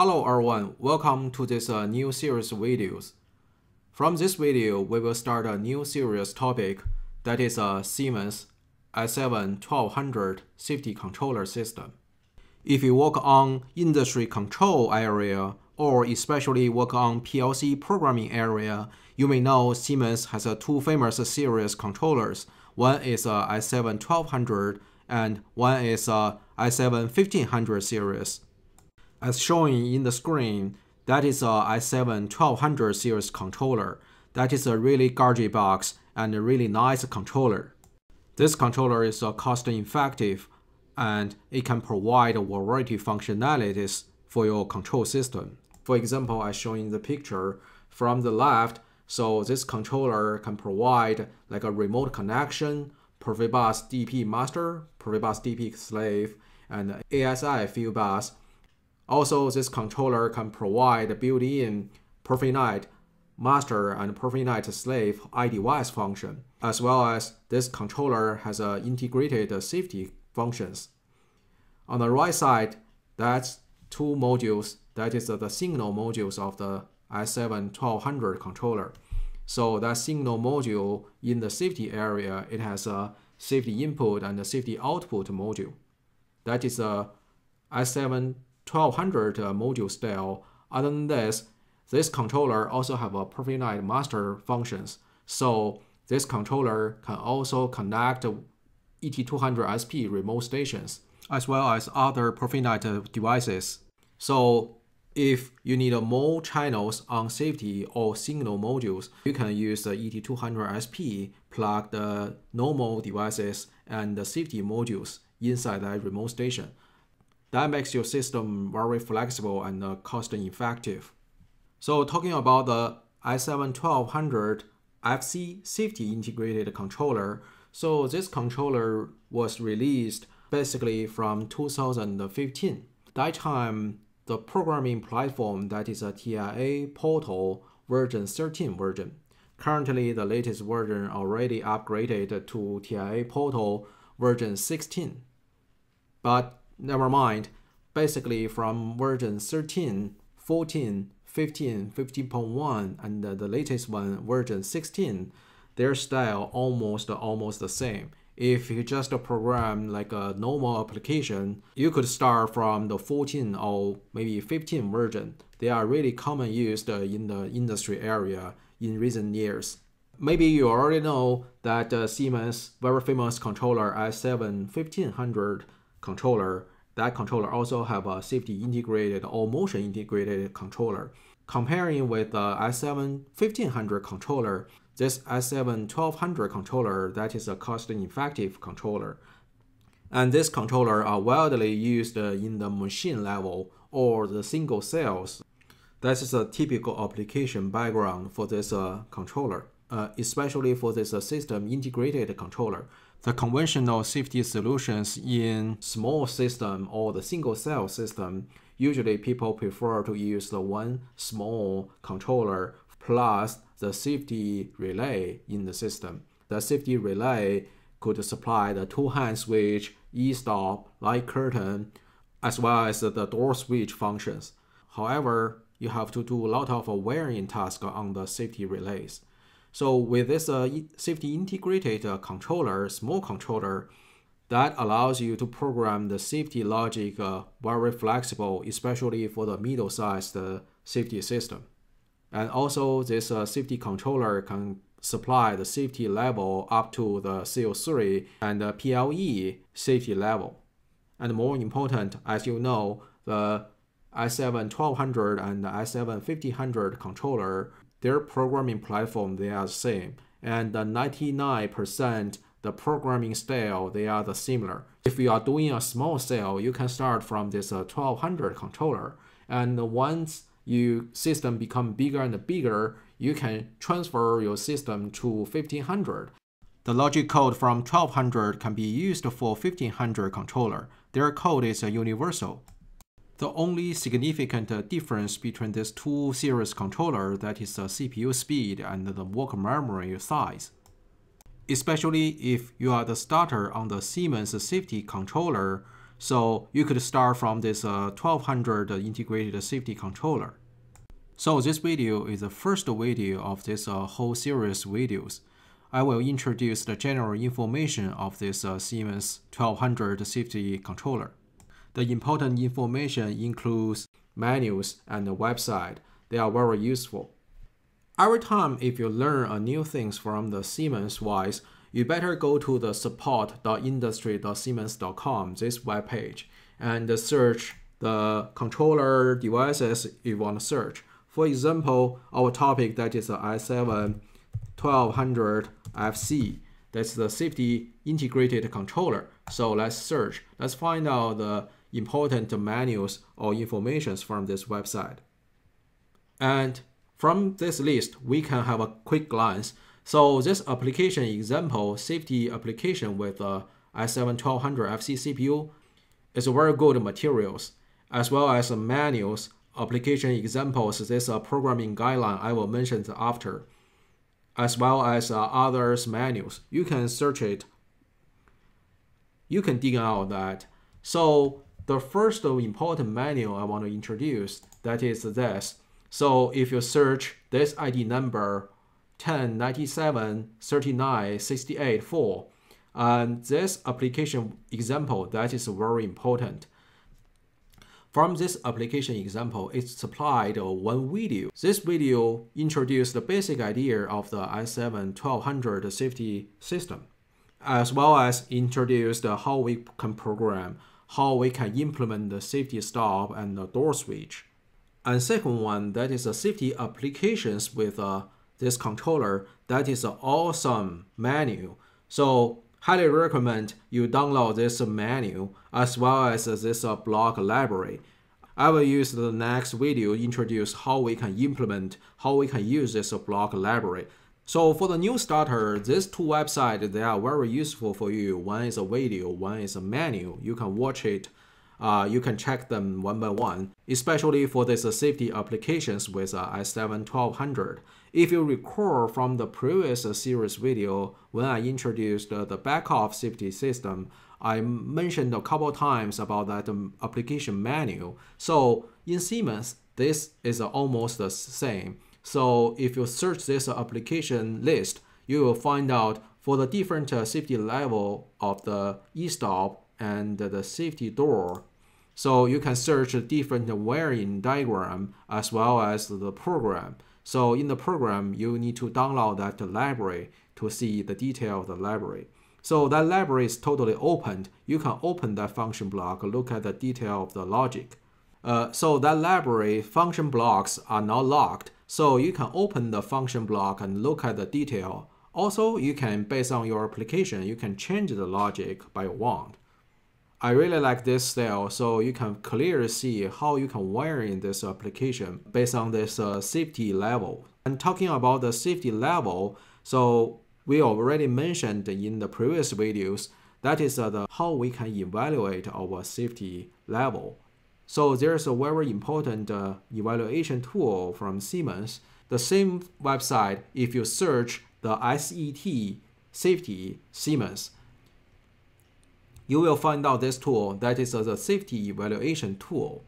Hello everyone, welcome to this uh, new series of videos. From this video, we will start a new serious topic that is a Siemens S7-1200 safety controller system. If you work on industry control area or especially work on PLC programming area, you may know Siemens has a two famous series controllers. One is uh, a S7-1200 and one is a S7-1500 series. As shown in the screen, that is a S7-1200 series controller. That is a really gorgeous box and a really nice controller. This controller is cost effective and it can provide a variety of functionalities for your control system. For example, as shown in the picture, from the left, so this controller can provide like a remote connection, Profibus DP master, Profibus DP slave, and ASI field bus also, this controller can provide built-in Profinet master and Profinet slave iDevice function, as well as this controller has a integrated safety functions. On the right side, that's two modules, that is the signal modules of the S7-1200 controller. So that signal module in the safety area, it has a safety input and a safety output module. That is a S7 1200 uh, module style. Other than this, this controller also have a Profinet master functions. So this controller can also connect ET200SP remote stations, as well as other Profinet devices. So if you need more channels on safety or signal modules, you can use the ET200SP, plug the normal devices and the safety modules inside that remote station. That makes your system very flexible and uh, cost effective. So talking about the S7-1200 FC safety integrated controller, so this controller was released basically from 2015. That time, the programming platform that is a TIA Portal version 13 version. Currently, the latest version already upgraded to TIA Portal version 16. But never mind. Basically, from version 13, 14, 15, 15.1, and the latest one, version 16, their style almost almost the same. If you just program like a normal application, you could start from the 14 or maybe 15 version. They are really common used in the industry area in recent years. Maybe you already know that uh, Siemens very famous controller S7 1500 controller that controller also have a safety integrated or motion integrated controller. Comparing with the S7 1500 controller, this S7 1200 controller that is a cost-effective controller. And this controller are widely used in the machine level or the single cells. That is a typical application background for this uh, controller, uh, especially for this uh, system integrated controller the conventional safety solutions in small system or the single cell system, usually people prefer to use the one small controller plus the safety relay in the system. The safety relay could supply the two-hand switch, e-stop, light curtain, as well as the door switch functions. However, you have to do a lot of wiring tasks on the safety relays. So with this uh, safety integrated uh, controller, small controller, that allows you to program the safety logic uh, very flexible, especially for the middle-sized uh, safety system. And also this uh, safety controller can supply the safety level up to the SIL3 and the PLE safety level. And more important, as you know, the S7-1200 and the S7-1500 controller their programming platform they are the same. And the 99% the programming style they are the similar. If you are doing a small cell you can start from this uh, 1200 controller. And once your system become bigger and bigger you can transfer your system to 1500 the logic code from 1200 can be used for 1500 controller. Their code is universal the only significant difference between these two series controller that is the CPU speed and the work memory size. Especially if you are the starter on the Siemens safety controller, So you could start from this uh, 1200 integrated safety controller. So this video is the first video of this uh, whole series videos. I will introduce the general information of this uh, Siemens 1200 safety controller. The important information includes manuals and the website. They are very useful. Every time if you learn a new things from the Siemens wise, you better go to the support.industry.siemens.com, this webpage, and search the controller devices you want to search. For example, our topic that is the S7 1200 FC. That's the safety integrated controller. So let's search. Let's find out the important manuals or informations from this website. And from this list, we can have a quick glance. So this application example, safety application with a S7 1200 FC CPU is a very good materials, as well as manuals, application examples, this a programming guideline I will mention after, as well as uh, others manuals. You can search it. You can dig out that. So the first important manual I want to introduce, that is this. So if you search this ID number 1097 39 68 4, and this application example, that is very important. From this application example, it supplied one video. This video introduced the basic idea of the S7 1200 safety system, as well as introduced how we can program how we can implement the safety stop and the door switch. And second one, that is the safety applications with uh, this controller. That is an awesome menu. So highly recommend you download this menu as well as this uh, block library. I will use the next video introduce how we can implement, how we can use this block library. So for the new starter, these two websites, they are very useful for you. One is a video, one is a menu. You can watch it. Uh, you can check them one by one, especially for these uh, safety applications with uh, S7 1200. If you recall from the previous uh, series video, when I introduced uh, the Beckhoff safety system, I mentioned a couple times about that um, application menu. So in Siemens, this is almost the same. So if you search this application list, you will find out for the different uh, safety level of the e-stop and the safety door. So you can search different wiring diagram as well as the program. So in the program, you need to download that library to see the detail of the library. So that library is totally opened. You can open that function block, look at the detail of the logic. Uh, so that library function blocks are not locked. So you can open the function block and look at the detail. Also, you can, based on your application, you can change the logic by want. I really like this style, so you can clearly see how you can wire in this application based on this uh, safety level. And talking about the safety level, so we already mentioned in the previous videos, that is uh, the, how we can evaluate our safety level. So there's a very important uh, evaluation tool from Siemens. The same website, if you search the SET safety Siemens, you will find out this tool that is uh, the safety evaluation tool.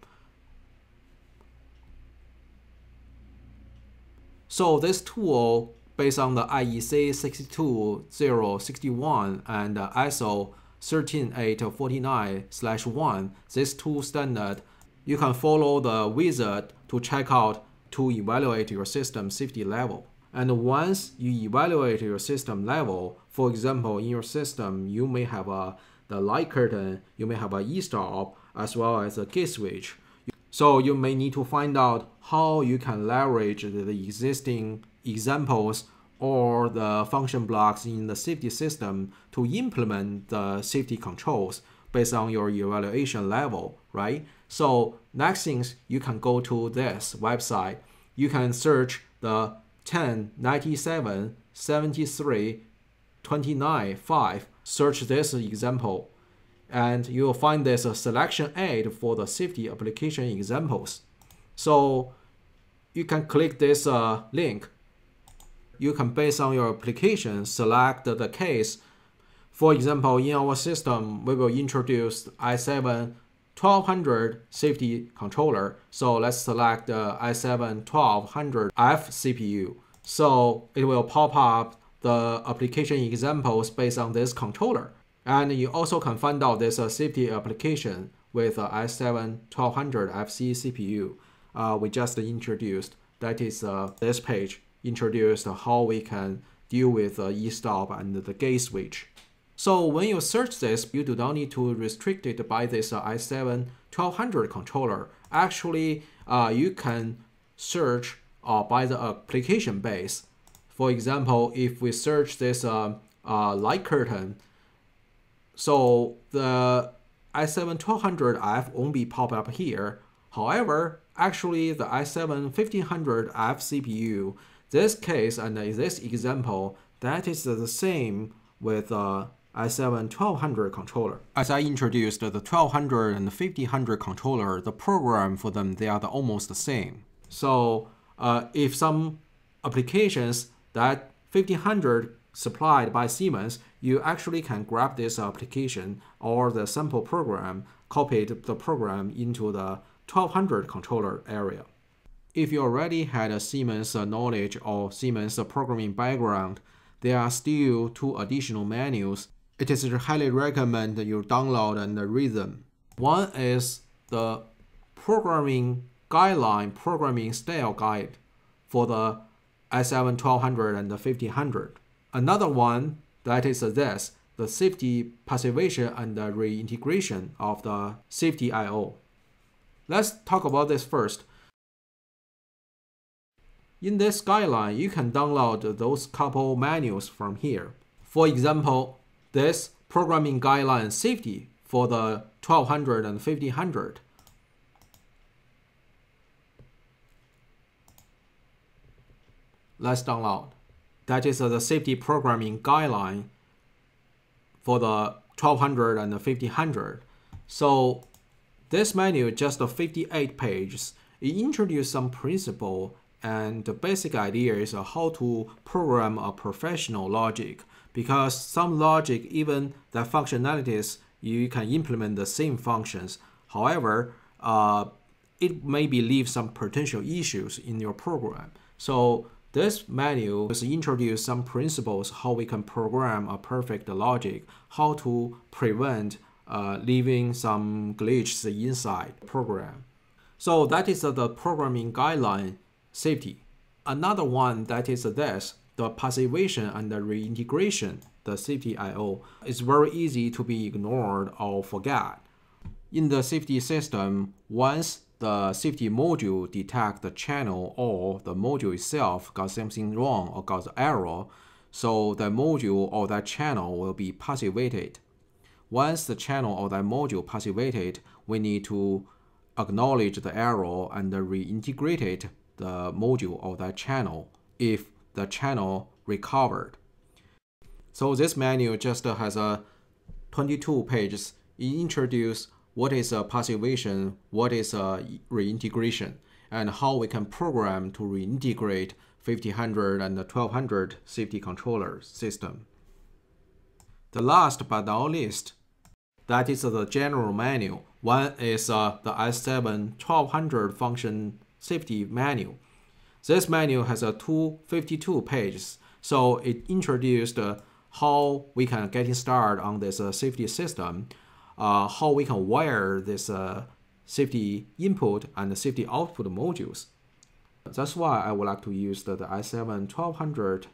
So this tool based on the IEC 62061 and ISO 13849-1, this tool standard you can follow the wizard to check out to evaluate your system safety level. And once you evaluate your system level, for example, in your system, you may have a, the light curtain, you may have a e-stop, as well as a gate switch. So you may need to find out how you can leverage the existing examples or the function blocks in the safety system to implement the safety controls based on your evaluation level, right? So next things, you can go to this website. You can search the 10, 97, 73, 29, 5. Search this example. And you'll find this selection aid for the safety application examples. So you can click this uh, link. You can, based on your application, select the case For example, in our system, we will introduce S7 1200 safety controller. So let's select the S7 1200F CPU. So it will pop up the application examples based on this controller. And you also can find out this uh, safety application with uh, S7 1200FC CPU uh, we just introduced. That is uh, this page introduced how we can deal with the e-stop and the gate switch. So when you search this, you do not need to restrict it by this uh, S7 1200 controller. Actually, uh, you can search uh, by the application base. For example, if we search this uh, uh, light curtain, so the S7 1200F won't be pop up here. However, actually the S7 1500F CPU, this case and this example, that is the same with uh, S7 1200 controller. As I introduced the 1200 and 1500 controller, the program for them, they are the almost the same. So uh, if some applications that 1500 supplied by Siemens, you actually can grab this application or the sample program, copy the program into the 1200 controller area. If you already had a Siemens knowledge or Siemens programming background, there are still two additional manuals it is highly recommended you download and read them. One is the programming guideline programming style guide for the S7 1200 and the 1500. Another one that is this, the safety passivation and the reintegration of the safety IO. Let's talk about this first. In this guideline, you can download those couple manuals from here. For example, this programming guideline safety for the 1200 and 1500. Let's download. That is the safety programming guideline for the 1200 and the 1500. So this manual just 58 pages. It introduces some principle and the basic idea is how to program a professional logic because some logic, even the functionalities, you can implement the same functions. However, uh, it maybe leave some potential issues in your program. So this manual has introduced some principles how we can program a perfect logic, how to prevent uh, leaving some glitches inside program. So that is uh, the programming guideline safety. Another one that is this, the passivation and the reintegration, the safety IO, is very easy to be ignored or forget. In the safety system, once the safety module detect the channel or the module itself got something wrong or got an error, so the module or that channel will be passivated. Once the channel or that module passivated, we need to acknowledge the error and reintegrate the module or that channel if the channel recovered. So this manual just has a 22 pages. It introduces what is a passivation, what is a reintegration, and how we can program to reintegrate 1500 and 1200 safety controller system. The last but not least, that is the general manual. One is uh, the S7 1200 function safety manual. This manual has a 252 pages, so it introduced uh, how we can get started on this uh, safety system, uh, how we can wire this uh, safety input and safety output modules. That's why I would like to use the, the S7 1200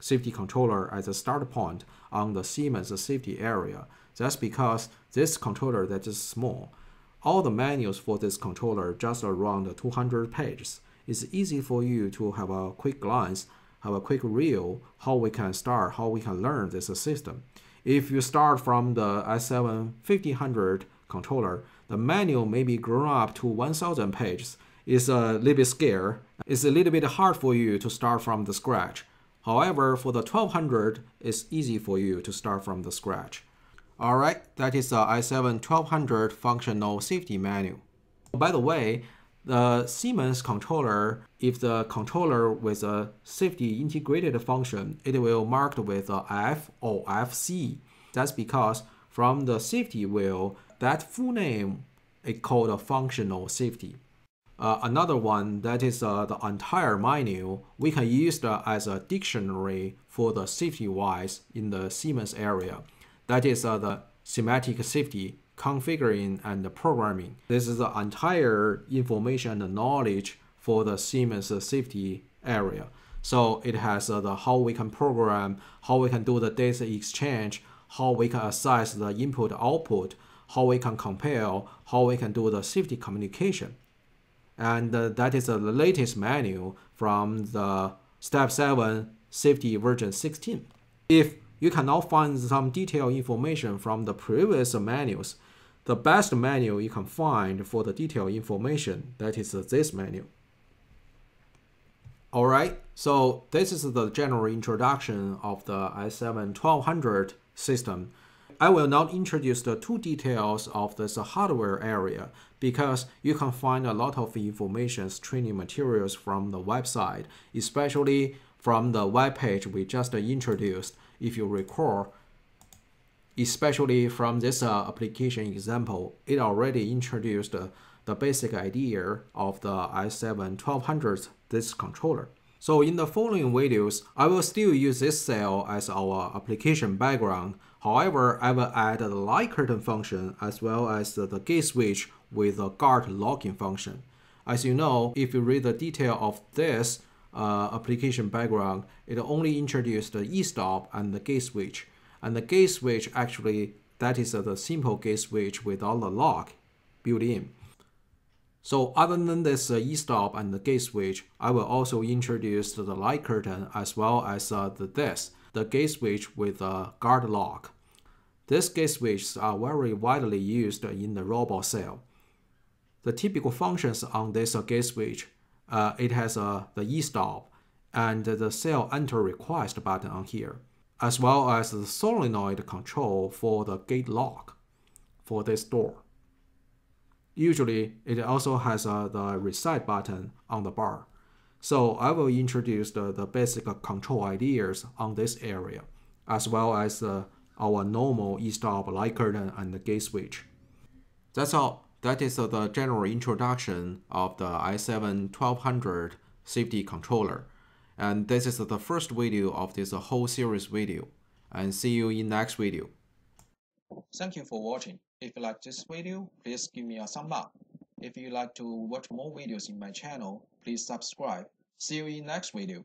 safety controller as a start point on the Siemens safety area. That's because this controller that is small. All the manuals for this controller just around 200 pages it's easy for you to have a quick glance, have a quick reel how we can start, how we can learn this system. If you start from the S7 1500 controller, the manual may be grown up to 1000 pages. It's a little bit scary. It's a little bit hard for you to start from the scratch. However, for the 1200, it's easy for you to start from the scratch. Alright, that is the S7 1200 functional safety manual. By the way, the Siemens controller, if the controller with a safety integrated function, it will marked with a F or FC. That's because from the safety wheel, that full name is called a functional safety. Uh, another one that is uh, the entire menu, we can use that as a dictionary for the safety wise in the Siemens area. That is uh, the SIMATIC Safety, configuring and programming. This is the entire information and knowledge for the Siemens safety area. So it has uh, the how we can program, how we can do the data exchange, how we can assess the input output, how we can compare, how we can do the safety communication and uh, that is uh, the latest manual from the Step 7 Safety version 16. If you can now find some detailed information from the previous manuals, the best manual you can find for the detailed information, that is this manual. Alright, so this is the general introduction of the S7 1200 system. I will not introduce the two details of this hardware area because you can find a lot of information training materials from the website, especially from the web page we just introduced, if you recall. Especially from this uh, application example, it already introduced uh, the basic idea of the S7 1200 this controller. So in the following videos, I will still use this cell as our application background. However, I will add the light curtain function as well as the gate switch with a guard locking function. As you know, if you read the detail of this uh, application background, it only introduced the e-stop and the gate switch. And the gate switch actually, that is uh, the simple gate switch without the lock built in. So other than this uh, e-stop and the gate switch, I will also introduce the light curtain as well as uh, the this, the gate switch with a guard lock. These gate switches are very widely used in the robot cell. The typical functions on this uh, gate switch, uh, it has uh, the e-stop and the cell enter request button on here, as well as the solenoid control for the gate lock for this door. Usually, it also has uh, the reset button on the bar. So I will introduce the, the basic control ideas on this area, as well as uh, our normal e-stop light curtain and the gate switch. That's all. That is the general introduction of the S7 1200 safety controller. And this is the first video of this whole series video. And see you in next video. Thank you for watching. If you like this video, please give me a thumb up. If you like to watch more videos in my channel, please subscribe. See you in next video.